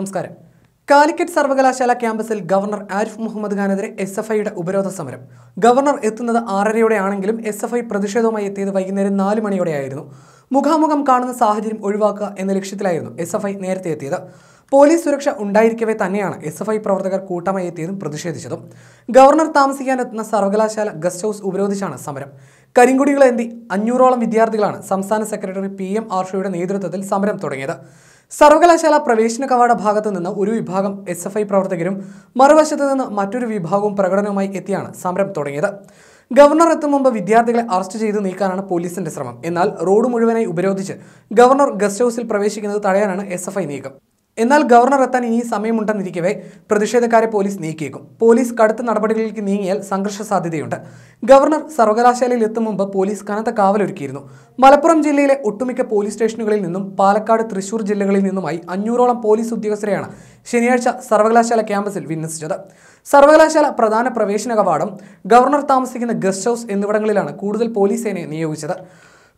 നമസ്കാരം. കാലിക്കറ്റ് സർവകലാശാല ക്യാമ്പസിൽ ഗവർണർ ആരിഫ് മുഹമ്മദ് ഖാനെതിരെ എസ് എഫ് ഐയുടെ ഉപരോധ സമരം. ഗവർണർ എത്തുന്നത് ആറരയോടെ ആണെങ്കിലും എസ് എഫ് ഐ പ്രതിഷേധവുമായി എത്തിയത് വൈകുന്നേരം നാല് മണിയോടെയായിരുന്നു. മുഖാമുഖം കാണുന്ന സാഹചര്യം ഒഴിവാക്കുക എന്ന ലക്ഷ്യത്തിലായിരുന്നു എസ് എഫ് ഐ നേരത്തെ എത്തിയത്. പോലീസ് സുരക്ഷ ഉണ്ടായിരിക്കവേ തന്നെയാണ് എസ് എഫ് ഐ പ്രവർത്തകർ കൂട്ടമായി എത്തിയതും പ്രതിഷേധിച്ചതും. ഗവർണർ താമസിക്കാനെത്തുന്ന സർവകലാശാല ഗസ്റ്റ് ഹൗസ് ഉപരോധിച്ചാണ് സമരം. കരിങ്കുടികളേന്തി അഞ്ഞൂറോളം വിദ്യാർത്ഥികളാണ് സംസ്ഥാന സെക്രട്ടറി പി എം ആർഷയുടെ നേതൃത്വത്തിൽ സമരം തുടങ്ങിയത്. സർവകലാശാല പ്രവേശന കവാട ഭാഗത്ത് നിന്ന് ഒരു വിഭാഗം എസ് എഫ് ഐ പ്രവർത്തകരും മറുവശത്ത് നിന്ന് മറ്റൊരു വിഭാഗവും പ്രകടനവുമായി എത്തിയാണ് സമരം തുടങ്ങിയത്. ഗവർണർ എത്തും മുമ്പ് വിദ്യാർത്ഥികളെ അറസ്റ്റ് ചെയ്ത് നീക്കാനാണ് പോലീസിന്റെ ശ്രമം. എന്നാൽ റോഡ് മുഴുവനായി ഉപരോധിച്ച് ഗവർണർ ഗസ്റ്റ് ഹൗസിൽ പ്രവേശിക്കുന്നത് തടയാനാണ് എസ് നീക്കം. എന്നാൽ ഗവർണർ എത്താൻ ഇനി സമയമുണ്ടെന്നിരിക്കവേ പ്രതിഷേധക്കാരെ പോലീസ് നീക്കിയേക്കും. പോലീസ് കടുത്ത നടപടികളിലേക്ക് നീങ്ങിയാൽ സംഘർഷ സാധ്യതയുണ്ട്. ഗവർണർ സർവകലാശാലയിൽ എത്തും മുമ്പ് പോലീസ് കനത്ത കാവലൊരുക്കിയിരുന്നു. മലപ്പുറം ജില്ലയിലെ ഒട്ടുമിക്ക പോലീസ് സ്റ്റേഷനുകളിൽ നിന്നും പാലക്കാട് തൃശൂർ ജില്ലകളിൽ നിന്നുമായി അഞ്ഞൂറോളം പോലീസ് ഉദ്യോഗസ്ഥരെയാണ് ശനിയാഴ്ച സർവകലാശാല ക്യാമ്പസിൽ വിന്യസിച്ചത്. സർവകലാശാല പ്രധാന പ്രവേശന കവാടം ഗവർണർ താമസിക്കുന്ന ഗസ്റ്റ് ഹൗസ് എന്നിവിടങ്ങളിലാണ് കൂടുതൽ പോലീസ് സേനയെ നിയോഗിച്ചത്.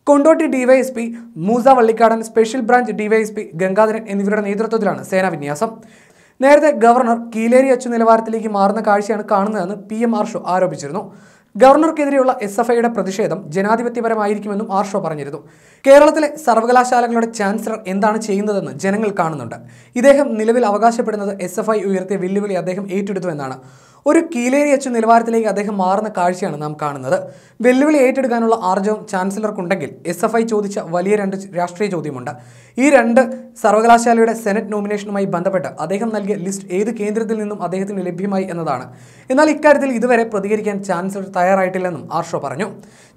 Kondotty DYSP Moosa Vallikkadan special branch DYSP Gangadharan എന്നിവരുടെ നേതൃത്വത്തിലാണ് സേനാ വിന്യാസം. നേരത്തെ ഗവർണർ കീലേരി അച്ചു നിലവാരത്തിലേക്ക് മാറുന്ന കാഴ്ചയാണ് കാണുന്നതെന്ന് പി എം ആർഷോ ആരോപിച്ചിരുന്നു. ഗവർണർക്കെതിരെയുള്ള എസ് എഫ് ഐയുടെ പ്രതിഷേധം ജനാധിപത്യപരമായിരിക്കുമെന്നും ആർഷോ പറഞ്ഞിരുന്നു. കേരളത്തിലെ സർവകലാശാലകളുടെ ചാൻസലർ എന്താണ് ചെയ്യുന്നതെന്ന് ജനങ്ങൾ കാണുന്നുണ്ട്. ഇദ്ദേഹം നിലവിൽ അവകാശപ്പെടുന്നത് എസ് ഉയർത്തിയ വെല്ലുവിളി അദ്ദേഹം ഏറ്റെടുത്തു എന്നാണ്. ഒരു കീലേരി അച്ചു നിലവാരത്തിലേക്ക് അദ്ദേഹം മാറുന്ന കാഴ്ചയാണ് നാം കാണുന്നത്. വെല്ലുവിളി ഏറ്റെടുക്കാനുള്ള ആർജവും ചാൻസലർക്കുണ്ടെങ്കിൽ എസ് എഫ് ഐ ചോദിച്ച വലിയ രണ്ട് രാഷ്ട്രീയ ചോദ്യമുണ്ട്. ഈ രണ്ട് സർവകലാശാലയുടെ സെനറ്റ് നോമിനേഷനുമായി ബന്ധപ്പെട്ട് അദ്ദേഹം നൽകിയ ലിസ്റ്റ് ഏത് കേന്ദ്രത്തിൽ നിന്നും അദ്ദേഹത്തിന് ലഭ്യമായി എന്നതാണ്. എന്നാൽ ഇക്കാര്യത്തിൽ ഇതുവരെ പ്രതികരിക്കാൻ ചാൻസലർ തയ്യാറായിട്ടില്ലെന്നും ആർഷോ പറഞ്ഞു.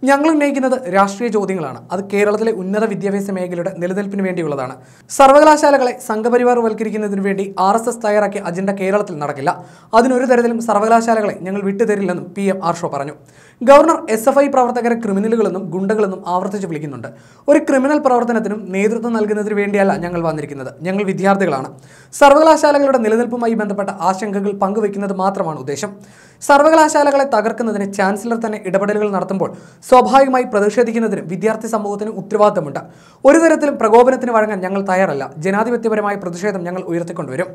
ഞങ്ങൾ ഉന്നയിക്കുന്നത് രാഷ്ട്രീയ ചോദ്യങ്ങളാണ്. അത് കേരളത്തിലെ ഉന്നത വിദ്യാഭ്യാസ മേഖലയുടെ നിലനിൽപ്പിന് വേണ്ടിയുള്ളതാണ്. സർവകലാശാലകളെ സംഘപരിവാർ വൽക്കരിക്കുന്നതിന് വേണ്ടി ആർ എസ് എസ് തയ്യാറാക്കിയ അജണ്ട കേരളത്തിൽ നടക്കില്ല. അതിനൊരു തരത്തിലും സർവകലാശാലകളെ ഞങ്ങൾ വിട്ടുതരില്ലെന്നും പി എം ആർഷോ പറഞ്ഞു. ഗവർണർ എസ് എഫ് ഐ പ്രവർത്തകരെ ക്രിമിനലുകളെന്നും ഗുണ്ടകളെന്നും ആവർത്തിച്ച് വിളിക്കുന്നുണ്ട്. ഒരു ക്രിമിനൽ പ്രവർത്തനത്തിനും നേതൃത്വം നൽകുന്നതിന് വേണ്ടിയല്ല ഞങ്ങൾ വന്നിരിക്കുന്നത്. ഞങ്ങൾ വിദ്യാർത്ഥികളാണ്. സർവകലാശാലകളുടെ നിലനിൽപ്പുമായി ബന്ധപ്പെട്ട ആശങ്കകൾ പങ്കുവയ്ക്കുന്നത് മാത്രമാണ് ഉദ്ദേശം. സർവകലാശാലകളെ തകർക്കുന്നതിന് ചാൻസലർ തന്നെ ഇടപെടലുകൾ നടത്തുമ്പോൾ സ്വാഭാവികമായി പ്രതിഷേധിക്കുന്നതിന് വിദ്യാർത്ഥി സമൂഹത്തിന് ഉത്തരവാദിത്തമുണ്ട്. ഒരു തരത്തിലും പ്രകോപനത്തിന് വഴങ്ങാൻ ഞങ്ങൾ തയ്യാറല്ല. ജനാധിപത്യപരമായ പ്രതിഷേധം ഞങ്ങൾ ഉയർത്തിക്കൊണ്ടുവരും.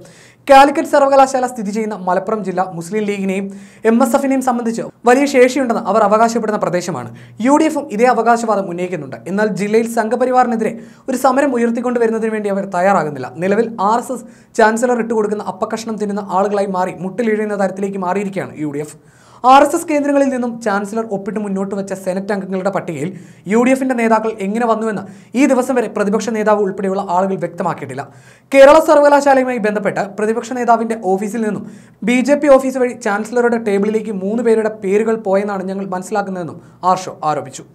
കാലിക്കറ്റ് സർവകലാശാല സ്ഥിതി ചെയ്യുന്ന മലപ്പുറം ജില്ല മുസ്ലിം ലീഗിനെയും എം എസ് എഫിനെയും സംബന്ധിച്ച് വലിയ ശേഷിയുണ്ടെന്ന് അവർ അവകാശപ്പെടുന്ന പ്രദേശമാണ്. യു ഡി എഫും ഇതേ അവകാശവാദം ഉന്നയിക്കുന്നുണ്ട്. എന്നാൽ ജില്ലയിൽ സംഘപരിവാറിനെതിരെ ഒരു സമരം ഉയർത്തിക്കൊണ്ടുവരുന്നതിന് വേണ്ടി അവർ തയ്യാറാകുന്നില്ല. നിലവിൽ ആർ എസ് എസ് ചാൻസലർ ഇട്ടുകൊടുക്കുന്ന അപ്പക്കഷ്ണം തിന്നുന്ന ആളുകളായി മാറി മുട്ടിലിഴയുന്ന തരത്തിലേക്ക് മാറിയിരിക്കുകയാണ് U D F. R S S കേന്ദ്രങ്ങളിൽ നിന്നും ചാൻസലർ ഒപ്പിട്ട് മുന്നോട്ട് വെച്ച സെനറ്റ് അംഗങ്ങളുടെ പട്ടികയിൽ യു ഡി എഫിന്റെ നേതാക്കൾ എങ്ങനെ വന്നുവെന്ന് ഈ ദിവസം വരെ പ്രതിപക്ഷ നേതാവ് ഉൾപ്പെടെയുള്ള ആളുകൾ വ്യക്തമാക്കിയിട്ടില്ല. കേരള സർവകലാശാലയുമായി ബന്ധപ്പെട്ട് പ്രതിപക്ഷ നേതാവിന്റെ ഓഫീസിൽ നിന്നും ബി ജെ പി ഓഫീസ് വഴി ചാൻസലറുടെ ടേബിളിലേക്ക് മൂന്ന് പേരുടെ പേരുകൾ പോയെന്നാണ് ഞങ്ങൾ മനസ്സിലാക്കുന്നതെന്നും ആർഷോ ആരോപിച്ചു.